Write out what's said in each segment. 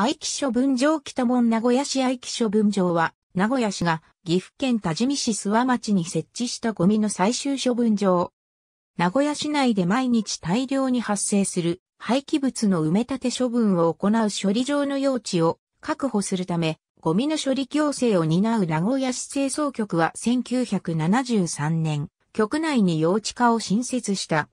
愛機処分場北門名古屋市愛機処分場は、名古屋市が岐阜県多治見市諏訪町に設置したゴミの最終処分場。名古屋市内で毎日大量に発生する廃棄物の埋め立て処分を行う処理場の用地を確保するため、ゴミの処理行政を担う名古屋市清掃局は1973年、局内に用地化を新設した。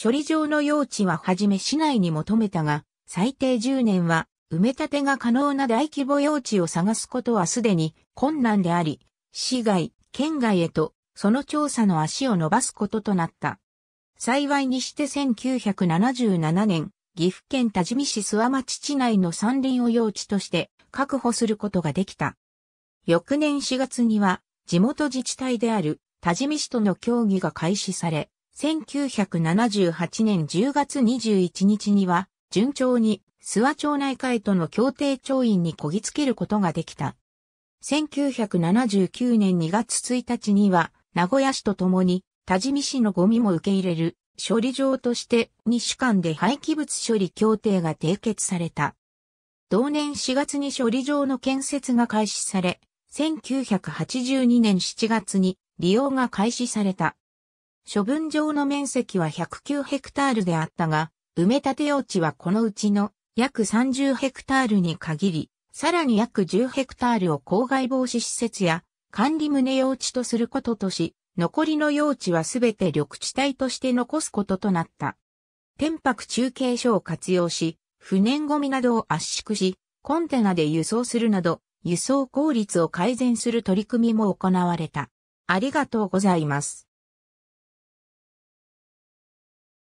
処理場の用地ははじめ市内に求めたが、最低10年は埋め立てが可能な大規模用地を探すことはすでに困難であり、市外、県外へとその調査の足を伸ばすこととなった。幸いにして1977年、岐阜県多治見市諏訪町地内の山林を用地として確保することができた。翌年4月には地元自治体である多治見市との協議が開始され、1978年10月21日には順調に諏訪町内会との協定調印にこぎつけることができた。1979年2月1日には名古屋市と共に多治見市のゴミも受け入れる処理場として日間で廃棄物処理協定が締結された。同年4月に処理場の建設が開始され、1982年7月に利用が開始された。処分場の面積は109ヘクタールであったが、埋め立て用地はこのうちの約30ヘクタールに限り、さらに約10ヘクタールを公害防止施設や管理棟用地とすることとし、残りの用地はすべて緑地帯として残すこととなった。天白中継所を活用し、不燃ゴミなどを圧縮し、コンテナで輸送するなど、輸送効率を改善する取り組みも行われた。ありがとうございます。